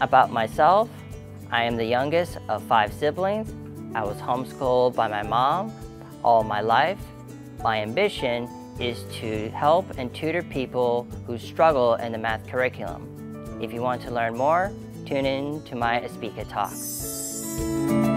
About myself, I am the youngest of five siblings. I was homeschooled by my mom all my life. My ambition is to help and tutor people who struggle in the math curriculum. If you want to learn more, tune in to my ASPIKA Talks.